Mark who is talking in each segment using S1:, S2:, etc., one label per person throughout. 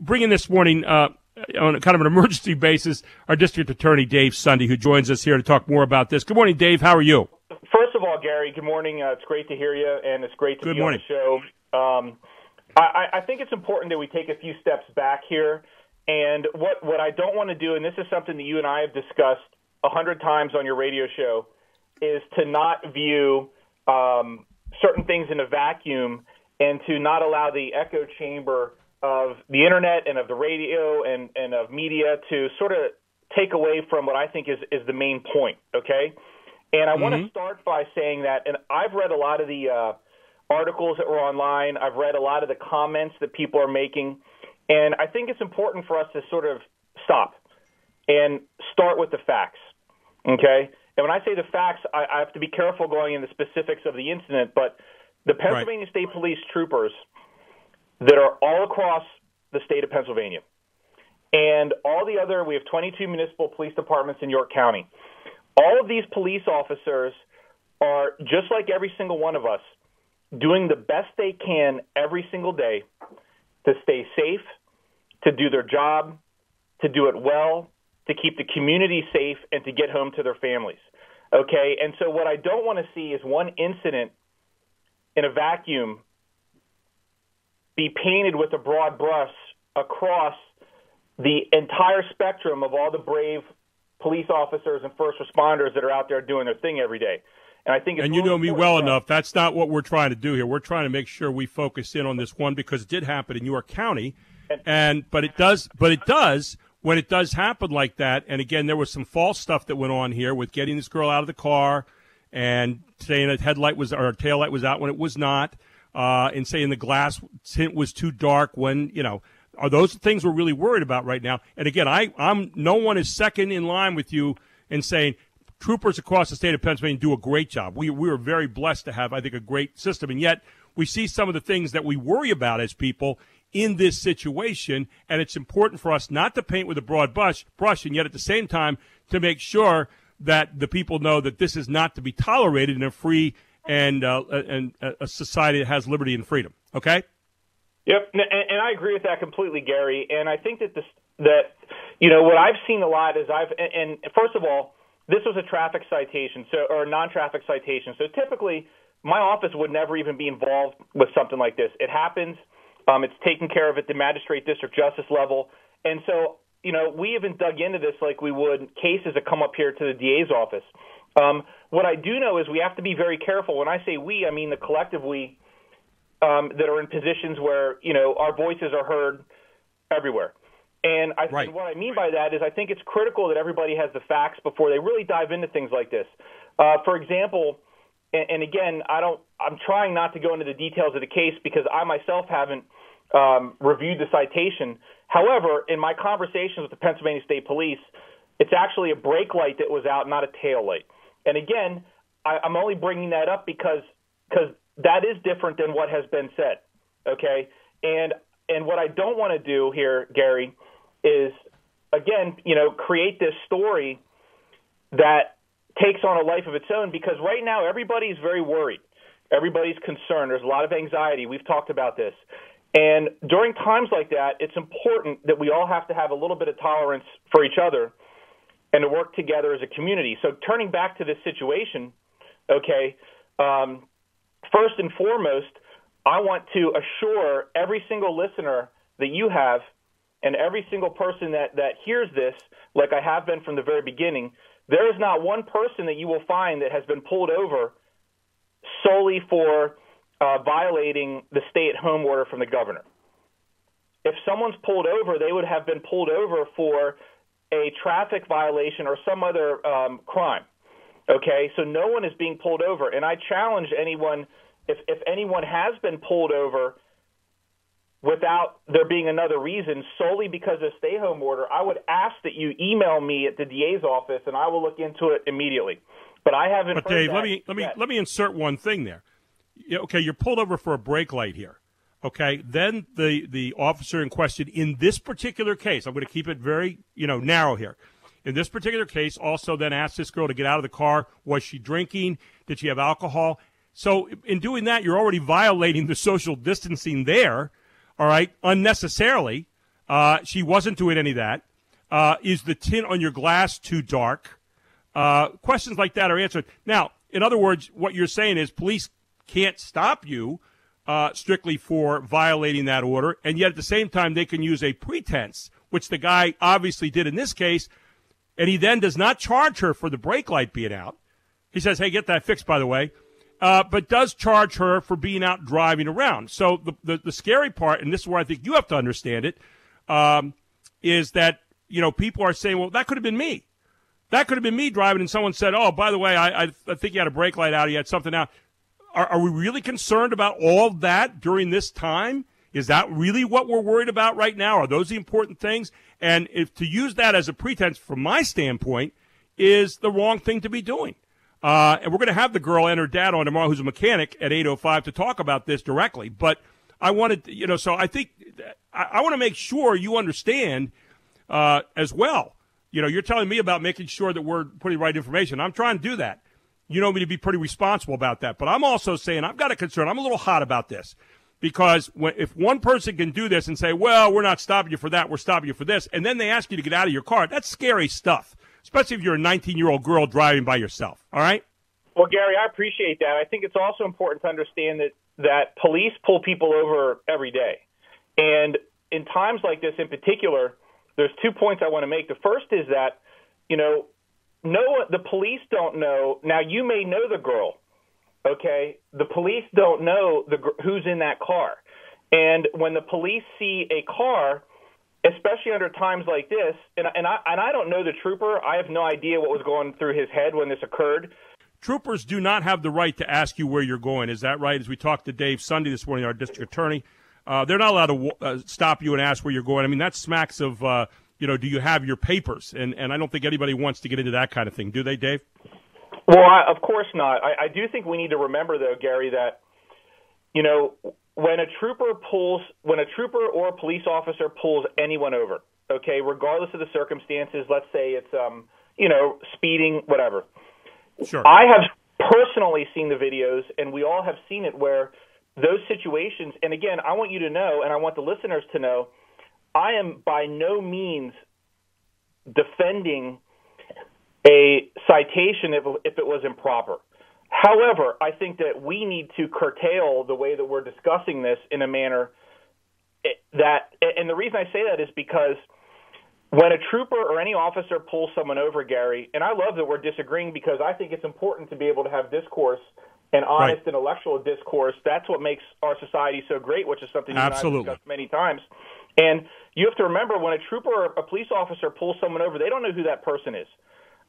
S1: bringing this morning uh, on kind of an emergency basis our district attorney Dave Sunday, who joins us here to talk more about this. Good morning, Dave. How are you?
S2: First of all, Gary, good morning. Uh, it's great to hear you, and it's great to
S1: good
S2: be
S1: morning.
S2: on the show. Um, I, I think it's important that we take a few steps back here. And what what I don't want to do, and this is something that you and I have discussed a hundred times on your radio show, is to not view um, certain things in a vacuum and to not allow the echo chamber of the internet and of the radio and, and of media to sort of take away from what I think is, is the main point, okay? And I mm-hmm. want to start by saying that, and I've read a lot of the uh, articles that were online, I've read a lot of the comments that people are making, and I think it's important for us to sort of stop and start with the facts, okay? And when I say the facts, I, I have to be careful going into specifics of the incident, but the Pennsylvania right. State Police troopers that are all across the state of Pennsylvania and all the other, we have 22 municipal police departments in York County. All of these police officers are, just like every single one of us, doing the best they can every single day to stay safe, to do their job, to do it well, to keep the community safe, and to get home to their families. Okay, and so what I don't want to see is one incident in a vacuum be painted with a broad brush across the entire spectrum of all the brave police officers and first responders that are out there doing their thing every day. And I think,
S1: and
S2: you
S1: know me well enough. That's not what we're trying to do here. We're trying to make sure we focus in on this one because it did happen in York County, and, and but it does, but it does when it does happen like that, and again, there was some false stuff that went on here with getting this girl out of the car and saying that headlight was or tail light was out when it was not, uh, and saying the glass tint was too dark when you know. Are those things we're really worried about right now? And again, I, I'm no one is second in line with you in saying troopers across the state of Pennsylvania do a great job. We we are very blessed to have, I think, a great system, and yet we see some of the things that we worry about as people in this situation, and it's important for us not to paint with a broad brush, brush, and yet at the same time to make sure that the people know that this is not to be tolerated in a free and uh, and a society that has liberty and freedom. Okay.
S2: Yep, and, and I agree with that completely, Gary. And I think that this that you know what I've seen a lot is I've and, and first of all, this was a traffic citation, so or a non-traffic citation. So typically, my office would never even be involved with something like this. It happens um, it's taken care of at the magistrate district justice level. And so, you know, we haven't dug into this like we would cases that come up here to the DA's office. Um, what I do know is we have to be very careful. When I say we, I mean the collective we um, that are in positions where, you know, our voices are heard everywhere. And I, right. what I mean by that is I think it's critical that everybody has the facts before they really dive into things like this. Uh, for example, and, and again, I don't. I'm trying not to go into the details of the case because I myself haven't um, reviewed the citation. However, in my conversations with the Pennsylvania State Police, it's actually a brake light that was out, not a tail light. And again, I, I'm only bringing that up because because that is different than what has been said. Okay, and and what I don't want to do here, Gary, is again, you know, create this story that takes on a life of its own because right now everybody's very worried. Everybody's concerned. There's a lot of anxiety. We've talked about this. And during times like that, it's important that we all have to have a little bit of tolerance for each other and to work together as a community. So, turning back to this situation, okay, um, first and foremost, I want to assure every single listener that you have and every single person that, that hears this, like I have been from the very beginning, there is not one person that you will find that has been pulled over solely for uh, violating the stay at home order from the governor. If someone's pulled over, they would have been pulled over for a traffic violation or some other um, crime. Okay, so no one is being pulled over. And I challenge anyone, if, if anyone has been pulled over without there being another reason solely because of stay home order, I would ask that you email me at the DA's office and I will look into it immediately. But I haven't.
S1: But Dave, let me let me yet. let me insert one thing there. Okay, you're pulled over for a brake light here. Okay, then the the officer in question in this particular case, I'm going to keep it very you know narrow here. In this particular case, also then asked this girl to get out of the car. Was she drinking? Did she have alcohol? So in doing that, you're already violating the social distancing there all right, unnecessarily. Uh, she wasn't doing any of that. Uh, is the tint on your glass too dark? Uh, questions like that are answered. Now, in other words, what you're saying is police can't stop you uh, strictly for violating that order, and yet at the same time they can use a pretense, which the guy obviously did in this case, and he then does not charge her for the brake light being out. He says, "Hey, get that fixed, by the way," uh, but does charge her for being out driving around. So the, the, the scary part, and this is where I think you have to understand it, um, is that you know people are saying, "Well, that could have been me." That could have been me driving, and someone said, "Oh, by the way, I, I, I think you had a brake light out. You had something out." Are, are we really concerned about all that during this time? Is that really what we're worried about right now? Are those the important things? And if to use that as a pretense, from my standpoint, is the wrong thing to be doing. Uh, and we're going to have the girl and her dad on tomorrow, who's a mechanic at 8:05, to talk about this directly. But I wanted, you know, so I think I, I want to make sure you understand uh, as well. You know, you're telling me about making sure that we're putting the right information. I'm trying to do that you know me to be pretty responsible about that. But I'm also saying I've got a concern. I'm a little hot about this because when, if one person can do this and say, well, we're not stopping you for that, we're stopping you for this, and then they ask you to get out of your car, that's scary stuff, especially if you're a 19 year old girl driving by yourself. All right?
S2: Well, Gary, I appreciate that. I think it's also important to understand that, that police pull people over every day. And in times like this in particular, there's two points I want to make. The first is that, you know, no, the police don't know. Now you may know the girl, okay? The police don't know the who's in that car, and when the police see a car, especially under times like this, and and I and I don't know the trooper. I have no idea what was going through his head when this occurred.
S1: Troopers do not have the right to ask you where you're going. Is that right? As we talked to Dave Sunday this morning, our district attorney, uh, they're not allowed to uh, stop you and ask where you're going. I mean, that smacks of. Uh, you know, do you have your papers? And and I don't think anybody wants to get into that kind of thing, do they, Dave?
S2: Well, I, of course not. I, I do think we need to remember, though, Gary, that you know when a trooper pulls, when a trooper or a police officer pulls anyone over, okay, regardless of the circumstances, let's say it's um, you know, speeding, whatever.
S1: Sure.
S2: I have personally seen the videos, and we all have seen it where those situations. And again, I want you to know, and I want the listeners to know I am by no means defending a citation if, if it was improper. However, I think that we need to curtail the way that we're discussing this in a manner eh, that, eh, and the reason I say that is because when a trooper or any officer pulls someone over, Gary, and I love that we're disagreeing because I think it's important to be able to have discourse and honest right. intellectual discourse. That's what makes our society so great, which is something you
S1: Absolutely.
S2: and I have discussed many times. And you have to remember when a trooper or a police officer pulls someone over, they don't know who that person is.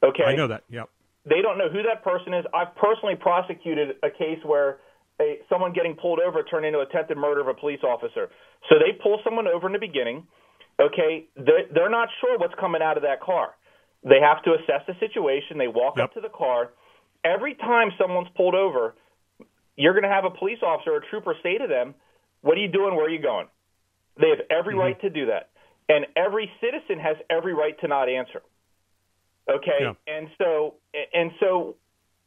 S2: Okay? I
S1: know that. Yep.
S2: They don't know who that person is. I've personally prosecuted a case where a, someone getting pulled over turned into attempted murder of a police officer. So they pull someone over in the beginning. Okay, they're, they're not sure what's coming out of that car. They have to assess the situation. They walk yep. up to the car. Every time someone's pulled over, you're going to have a police officer or a trooper say to them, "What are you doing? Where are you going?" They have every mm-hmm. right to do that. And every citizen has every right to not answer. Okay? Yeah. And so and so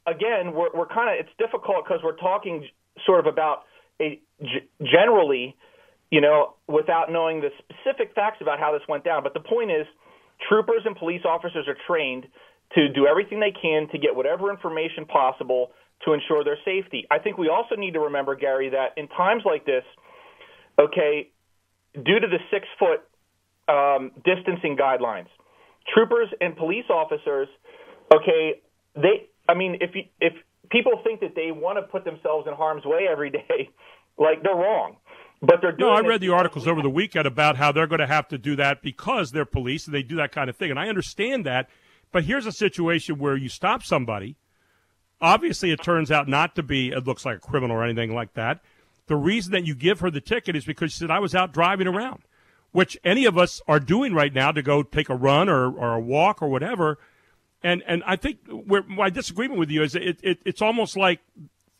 S2: again, we're we're kind of it's difficult because we're talking sort of about a generally, you know, without knowing the specific facts about how this went down. But the point is, troopers and police officers are trained to do everything they can to get whatever information possible to ensure their safety. I think we also need to remember, Gary, that in times like this, okay, due to the six foot um, distancing guidelines, troopers and police officers, okay, they, I mean, if you, if people think that they want to put themselves in harm's way every day, like they're wrong. But they're doing.
S1: No, I read the articles over the weekend about how they're going to have to do that because they're police and they do that kind of thing, and I understand that. But here's a situation where you stop somebody. Obviously, it turns out not to be. It looks like a criminal or anything like that. The reason that you give her the ticket is because she said, I was out driving around, which any of us are doing right now to go take a run or, or a walk or whatever. And, and I think where my disagreement with you is it, it, it's almost like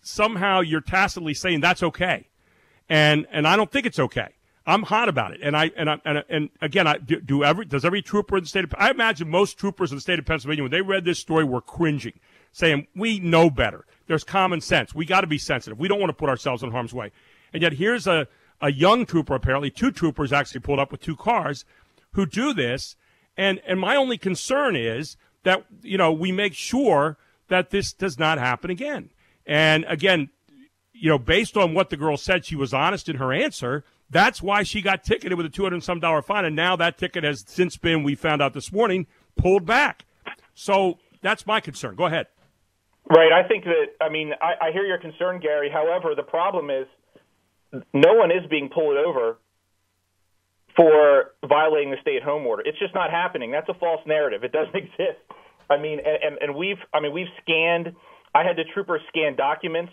S1: somehow you're tacitly saying that's okay. And, and I don't think it's okay. I'm hot about it, and I and I, and, and again, I do, do, every does every trooper in the state of I imagine most troopers in the state of Pennsylvania when they read this story were cringing, saying we know better. There's common sense. We got to be sensitive. We don't want to put ourselves in harm's way. And yet here's a, a young trooper, apparently two troopers actually pulled up with two cars who do this. And, and my only concern is that, you know, we make sure that this does not happen again. And again, you know, based on what the girl said, she was honest in her answer. That's why she got ticketed with a two hundred some dollar fine, and now that ticket has since been, we found out this morning, pulled back. So that's my concern. Go ahead.
S2: Right. I think that. I mean, I, I hear your concern, Gary. However, the problem is no one is being pulled over for violating the stay-at-home order. It's just not happening. That's a false narrative. It doesn't exist. I mean, and, and we've. I mean, we've scanned. I had the troopers scan documents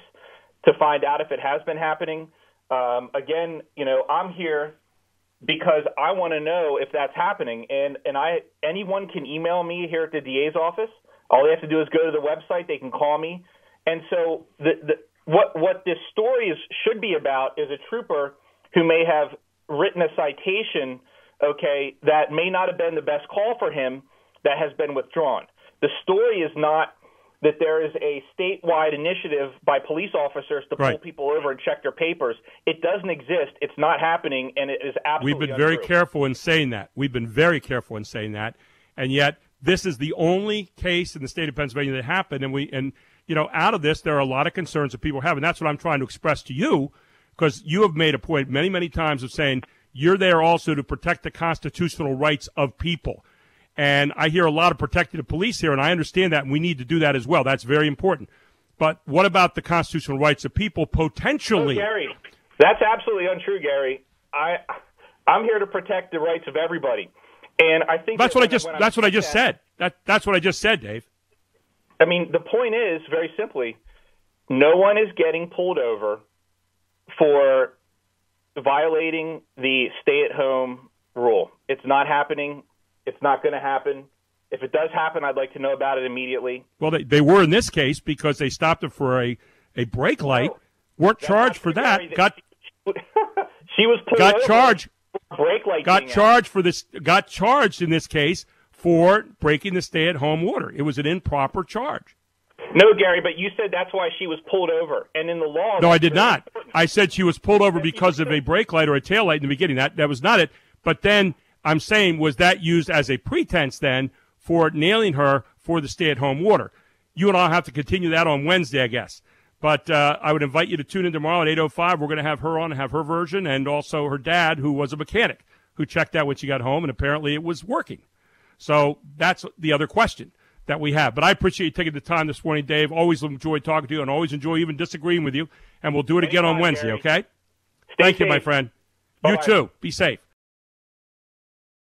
S2: to find out if it has been happening. Um, again, you know, I'm here because I want to know if that's happening, and and I anyone can email me here at the DA's office. All they have to do is go to the website. They can call me, and so the the what what this story is should be about is a trooper who may have written a citation, okay, that may not have been the best call for him, that has been withdrawn. The story is not that there is a statewide initiative by police officers to pull
S1: right.
S2: people over and check their papers. It doesn't exist. It's not happening, and it is absolutely.
S1: We've been
S2: untrue.
S1: very careful in saying that. We've been very careful in saying that, and yet this is the only case in the state of Pennsylvania that happened. And we and you know out of this, there are a lot of concerns that people have, and that's what I'm trying to express to you, because you have made a point many many times of saying you're there also to protect the constitutional rights of people. And I hear a lot of protecting the police here, and I understand that, and we need to do that as well. That's very important. But what about the constitutional rights of people potentially?
S2: Oh, Gary, that's absolutely untrue, Gary. I, I'm here to protect the rights of everybody, and I think
S1: that's
S2: that
S1: what I just that's what I just
S2: that-
S1: said. That that's what I just said, Dave.
S2: I mean, the point is very simply, no one is getting pulled over for violating the stay-at-home rule. It's not happening. It's not going to happen. If it does happen, I'd like to know about it immediately.
S1: Well, they, they were in this case because they stopped it for a, a brake light,
S2: Oh,
S1: weren't charged for that, got
S2: she was pulled
S1: got
S2: over
S1: charged
S2: for brake light
S1: got charged for this got charged in this case for breaking the stay at home order. It was an improper charge.
S2: No, Gary, but you said that's why she was pulled over, and in the law.
S1: No, I did not.
S2: important.
S1: I said she was pulled over because of a brake light or a tail light in the beginning. That that was not it. But then I'm saying was that used as a pretense then for nailing her for the stay at home order. You and I'll have to continue that on Wednesday, I guess. But uh, I would invite you to tune in tomorrow at 8.05. We're going to have her on and have her version and also her dad, who was a mechanic, who checked out when she got home, and apparently it was working. So that's the other question that we have. But I appreciate you taking the time this morning, Dave. Always enjoy talking to you and always enjoy even disagreeing with you. And we'll do it again on Wednesday,
S2: Gary.
S1: okay?
S2: Stay
S1: Thank you, my friend. You
S2: Bye-bye.
S1: too. Be safe.